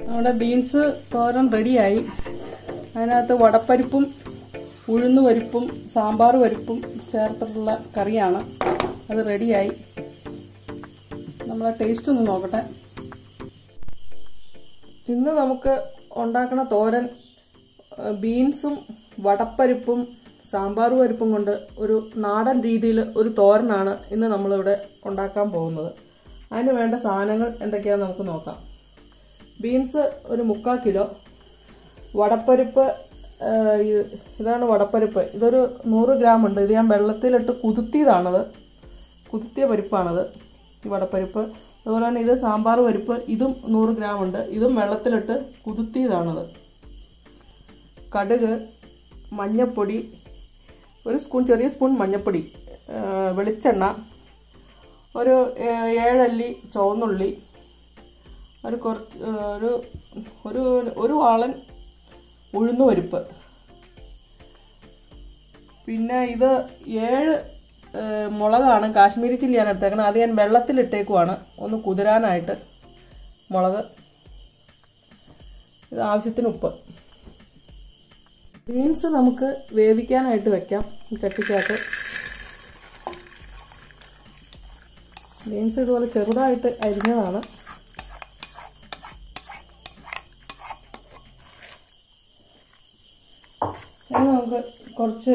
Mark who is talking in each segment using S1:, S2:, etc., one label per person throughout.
S1: നമ്മുടെ ബീൻസ് തോരൻ റെഡിയായി. അതിനകത്ത് വടപ്പരിപ്പും ഉഴുന്ന് പരിപ്പും സാമ്പാർ പരിപ്പും ചേർത്തിട്ടുള്ള കറിയാണ്. അത് റെഡിയായി. നമ്മളെ ടേസ്റ്റ് ഒന്ന് നോക്കട്ടെ. ഇന്ന് നമുക്ക് ഉണ്ടാക്കുന്ന തോരൻ ബീൻസും വടപ്പരിപ്പും സാമ്പാർ പരിപ്പും കൊണ്ട് ഒരു നാടൻ രീതിയിൽ ഒരു തോരനാണ് ഇന്ന് നമ്മളിവിടെ ഉണ്ടാക്കാൻ പോകുന്നത്. അതിന് വേണ്ട സാധനങ്ങൾ എന്തൊക്കെയാണെന്ന് നമുക്ക് നോക്കാം. ബീൻസ് ഒരു മുക്കാൽ കിലോ. വടപ്പരിപ്പ് ഇതാണ് വടപ്പരിപ്പ്. ഇതൊരു നൂറ് ഗ്രാം ഉണ്ട്. ഇത് ഞാൻ വെള്ളത്തിലിട്ട് കുതിർത്തിയതാണത്. കുതിർത്തിയ പരിപ്പാണത് ഈ വടപ്പരിപ്പ്. അതുപോലെ തന്നെ ഇത് സാമ്പാർ പരിപ്പ് ഇതും നൂറ് ഗ്രാം ഉണ്ട്. ഇതും വെള്ളത്തിലിട്ട് കുതിർത്തിയതാണത്. കടുക് മഞ്ഞപ്പൊടി ഒരു സ്പൂൺ ചെറിയ സ്പൂൺ മഞ്ഞപ്പൊടി വെളിച്ചെണ്ണ ഒരു ഏഴല്ലി ചുവന്നുള്ളി ഒരു കുറച്ച് ഒരു ഒരു ഒരു വാളൻ ഉഴുന്നു പരിപ്പ്. പിന്നെ ഇത് ഏഴ് മുളകാണ്. കാശ്മീരി ചില്ലിയാണ് എടുത്തേക്കണത് അത് ഞാൻ വെള്ളത്തിലിട്ടേക്കുവാണ്. ഒന്ന് കുതിരാനായിട്ട് മുളക്. ഇത് ആവശ്യത്തിന് ഉപ്പ്. ബീൻസ് നമുക്ക് വേവിക്കാനായിട്ട് വെക്കാം. ചട്ടിക്കകത്ത്. ബീൻസ് ഇതുപോലെ ചെറുതായിട്ട് അരിഞ്ഞതാണ്. ഇനി നമുക്ക് കുറച്ച്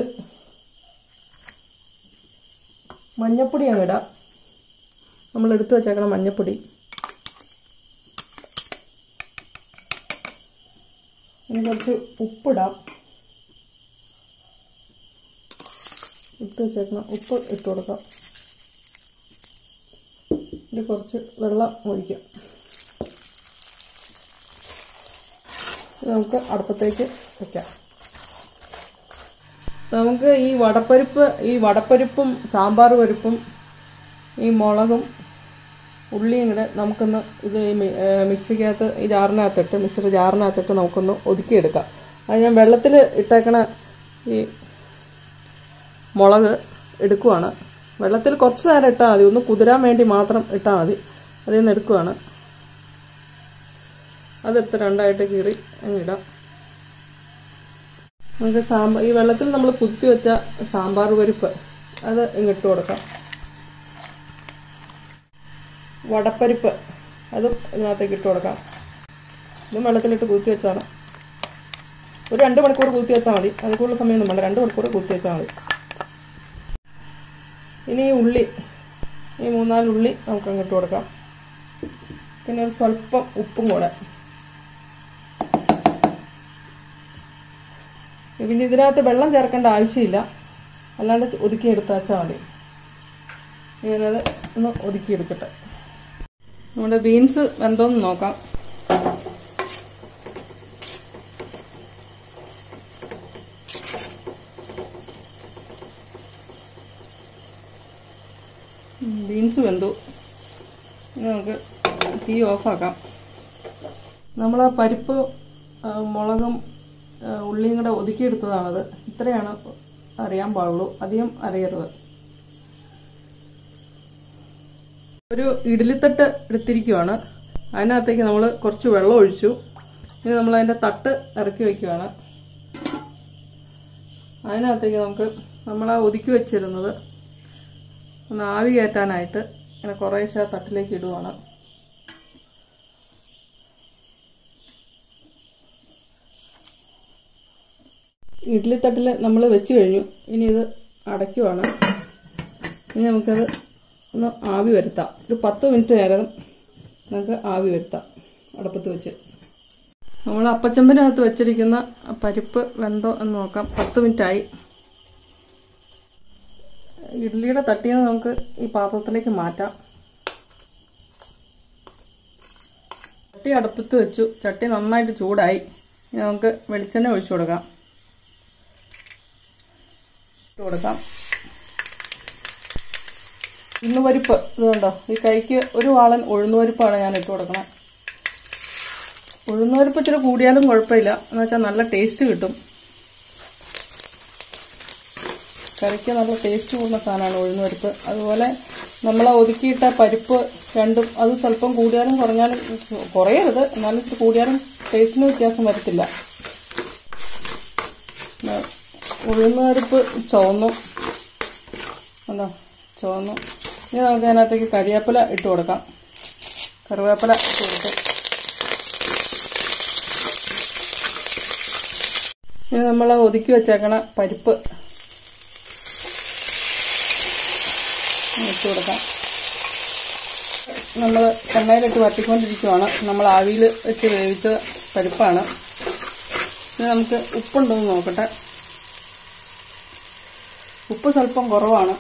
S1: മഞ്ഞപ്പൊടി അങ്ങ് ഇടാം. നമ്മൾ എടുത്തു വെച്ചേക്കണം മഞ്ഞപ്പൊടി. ഇനി കുറച്ച് ഉപ്പിടാം. ഇട്ട് വെച്ചേക്കണം ഉപ്പ് ഇട്ട് കൊടുക്കാം. ഇനി കുറച്ച് വെള്ളം ഒഴിക്കാം. നമുക്ക് അടുപ്പത്തേക്ക് വെക്കാം. നമുക്ക് ഈ വടപ്പരിപ്പ് ഈ വടപ്പരിപ്പും സാമ്പാർ പരിപ്പും ഈ മുളകും ഉള്ളിയും കൂടെ നമുക്കൊന്ന് ഇത് മിക്സിക്കകത്ത് ഈ ജാറിനകത്തിട്ട് മിക്സർ ജാറിനകത്തിട്ട് നമുക്കൊന്ന് ഒതുക്കിയെടുക്കാം. അത് ഞാൻ വെള്ളത്തിൽ ഇട്ടേക്കണ ഈ മുളക് എടുക്കുവാണ്. വെള്ളത്തിൽ കുറച്ച് നേരം ഇട്ടാൽ മതി. ഒന്ന് കുതിരാൻ വേണ്ടി മാത്രം ഇട്ടാൽ മതി. അതിൽ നിന്ന് എടുക്കുവാണ്. അതെടുത്ത് രണ്ടായിട്ട് കീറി അങ്ങിടാം നമുക്ക് സാമ്പാർ ഈ വെള്ളത്തിൽ നമ്മൾ കുത്തി വെച്ച സാമ്പാർ പരിപ്പ് അത് ഇങ്ങിട്ട് കൊടുക്കാം. വടപ്പരിപ്പ് അതും ഇതിനകത്തേക്ക് ഇട്ട് കൊടുക്കാം. ഇതും വെള്ളത്തിലിട്ട് കുത്തി വെച്ചാണ്. ഒരു രണ്ട് മണിക്കൂർ കുത്തി വെച്ചാൽ മതി. അത് കൂടുതൽ സമയമൊന്നും വേണ്ട. രണ്ട് മണിക്കൂർ കുത്തി വെച്ചാൽ മതി. ഇനി ഉള്ളി ഈ മൂന്നാൽ ഉള്ളി നമുക്ക് അങ്ങോട്ട് കൊടുക്കാം. പിന്നെ ഒരു സ്വല്പം ഉപ്പും കൂടെ. പിന്നെ ഇതിനകത്ത് വെള്ളം ചേർക്കേണ്ട ആവശ്യമില്ല. അല്ലാണ്ട് ഒതുക്കി എടുത്താച്ചാൽ മതി. ഞാനത് ഒന്ന് ഒതുക്കിയെടുക്കട്ടെ നമ്മുടെ ബീൻസ് വെന്തോന്ന് നോക്കാം. ബീൻസ് വെന്തു. നമുക്ക് തീ ഓഫാക്കാം. നമ്മൾ ആ പരിപ്പ് മുളകും ഉള്ളിയും കൂടെ ഒതുക്കിയെടുത്തതാണത്. ഇത്രയാണ് അറിയാൻ പാടുള്ളൂ. അധികം അറിയരുത്. ഒരു ഇഡ്ഡലിത്തട്ട് എടുത്തിരിക്കുവാണ്. അതിനകത്തേക്ക് നമ്മൾ കുറച്ച് വെള്ളം ഒഴിച്ചു. ഇനി നമ്മൾ അതിന്റെ തട്ട് ഇറക്കി വയ്ക്കുവാണ് അതിനകത്തേക്ക് നമുക്ക് നമ്മൾ ആ ഒതുക്കി വെച്ചിരുന്നത് ഒന്ന് ആവി കയറ്റാനായിട്ട് ഇങ്ങനെ കുറേശ്ശെ തട്ടിലേക്ക് ഇടുവാണ്. ഇഡ്ഡലിത്തട്ടിൽ നമ്മൾ വെച്ച് കഴിഞ്ഞു. ഇനി ഇത് അടയ്ക്കുവാണ്. ഇനി നമുക്കത് ഒന്ന് ആവി വരുത്താം. ഒരു പത്ത് മിനിറ്റ് നേരം നമുക്ക് ആവി വരുത്താം അടുപ്പത്ത് വെച്ച്. നമ്മൾ അപ്പച്ചമ്പിനകത്ത് വെച്ചിരിക്കുന്ന പരിപ്പ് വെന്തോ എന്ന് നോക്കാം. പത്ത് മിനിറ്റായി. ഇഡ്ലിയുടെ നിന്ന് നമുക്ക് ഈ പാത്രത്തിലേക്ക് മാറ്റാം. ചട്ടി അടുപ്പത്ത് വെച്ചു. ചട്ടി നന്നായിട്ട് ചൂടായി. നമുക്ക് വെളിച്ചെണ്ണ ഒഴിച്ചു കൊടുക്കാം. ഇട്ട് കൊടുക്കാം. ഉഴുന്ന് പരിപ്പ് ഇത് കണ്ടോ? ഈ കൈക്ക് ഒരു വാളൻ ഉഴുന്ന് പരിപ്പാണ് ഞാൻ ഇട്ട് കൊടുക്കണം. ഉഴുന്ന് പരിപ്പ് ഇച്ചിരി കൂടിയാലും കുഴപ്പമില്ല. എന്ന് വെച്ചാൽ നല്ല ടേസ്റ്റ് കിട്ടും. കറിക്ക് നല്ല ടേസ്റ്റ് കൂടുന്ന സാധനമാണ് ഉഴുന്ന് പരിപ്പ് അതുപോലെ നമ്മൾ ഒതുക്കിയിട്ട പരിപ്പ് രണ്ടും അത് സ്വല്പം കൂടിയാലും കുറഞ്ഞാലും കുറയരുത്. എന്നാലും ഇച്ചിരി കൂടിയാലും ടേസ്റ്റിന് വ്യത്യാസം വരത്തില്ല. ഉഴുന്ന പരിപ്പ് ചുവന്നു. കണ്ടോ? ചുവന്നു. ഇനി നമുക്ക് അതിനകത്തേക്ക് കരിവേപ്പില ഇട്ട് കൊടുക്കാം. കറിവേപ്പില ഇട്ട് ഇനി നമ്മൾ ഒതുക്കി വെച്ചേക്കണ പരിപ്പ് ഇട്ട് കൊടുക്കാം. നമ്മൾ എണ്ണയിലിട്ട് വറ്റിക്കൊണ്ടിരിക്കുവാണ്. നമ്മൾ ആവിയിൽ വെച്ച് വേവിച്ച പരിപ്പാണ്. ഇനി നമുക്ക് ഉപ്പുണ്ടോ എന്ന് നോക്കട്ടെ. ഉപ്പ് സ്വല്പം കുറവാണ്.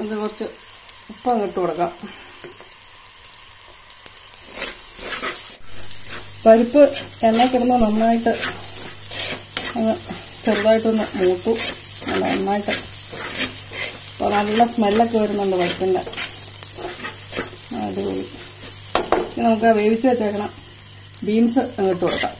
S1: അത് കുറച്ച് ഉപ്പ് അങ്ങ് ഇട്ട് കൊടുക്കാം. പരിപ്പ് എണ്ണ കിടന്ന് നന്നായിട്ട് ചെറുതായിട്ടൊന്ന് മൂത്തു. നന്നായിട്ട് അപ്പോൾ നല്ല സ്മെല്ലൊക്കെ വരുന്നുണ്ട് പരിപ്പിന്റെ അടിപൊളി. നമുക്ക് വേവിച്ച് വെച്ചേക്കണം ബീൻസ് അങ്ങോട്ട് കൊടുക്കാം.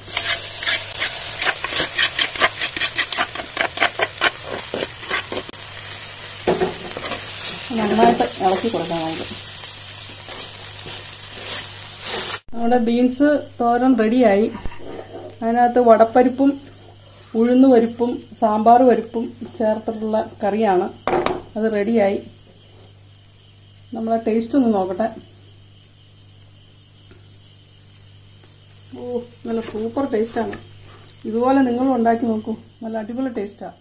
S1: നന്നായിട്ട് ഇളക്കി കൊടുക്കാനായിട്ട് നമ്മുടെ ബീൻസ് തോരൻ റെഡിയായി. അതിനകത്ത് വടപ്പരിപ്പും ഉഴുന്ന് പരിപ്പും സാമ്പാർ പരിപ്പും ചേർത്തിട്ടുള്ള കറിയാണ്. അത് റെഡിയായി. നമ്മളെ ടേസ്റ്റ് ഒന്ന് നോക്കട്ടെ. ഓ നല്ല സൂപ്പർ ടേസ്റ്റാണ് ഇതുപോലെ നിങ്ങളും ഉണ്ടാക്കി നോക്കൂ. നല്ല അടിപൊളി ടേസ്റ്റാണ്